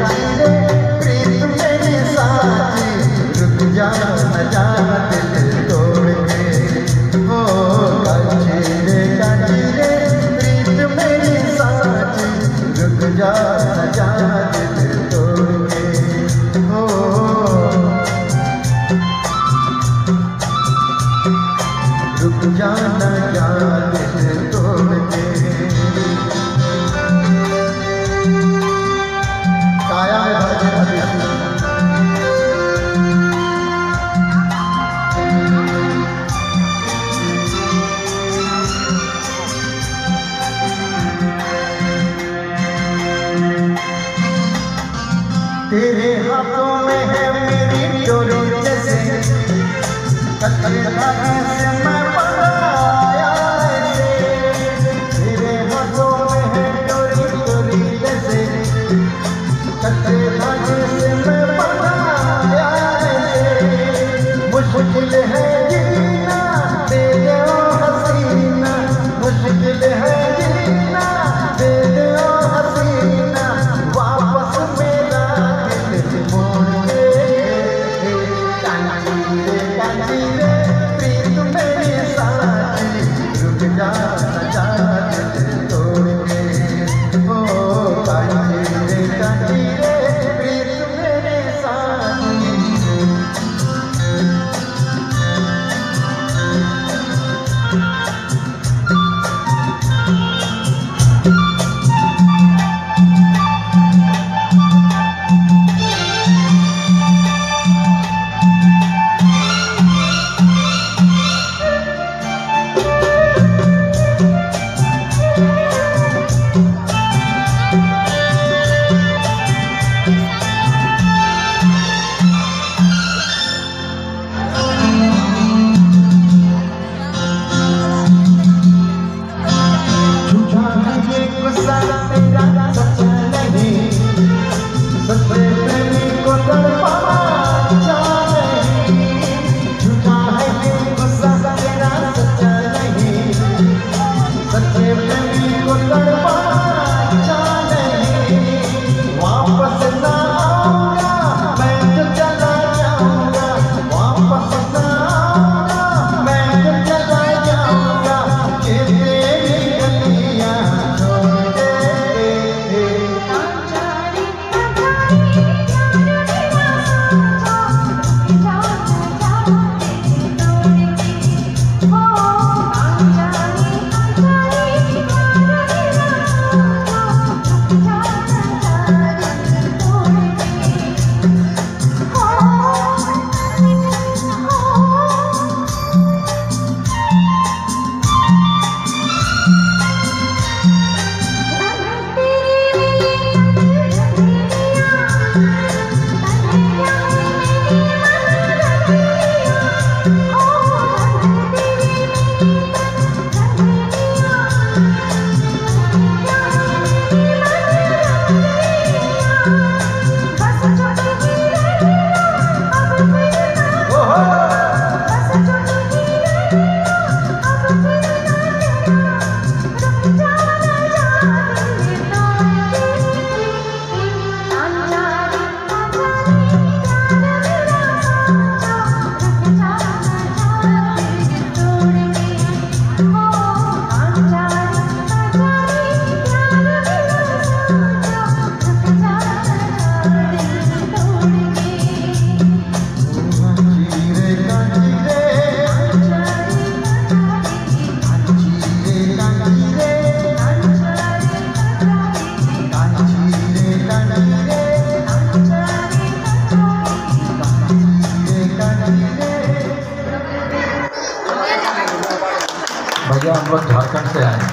मेरे न जा दिल है हम लोग झारखंड से आए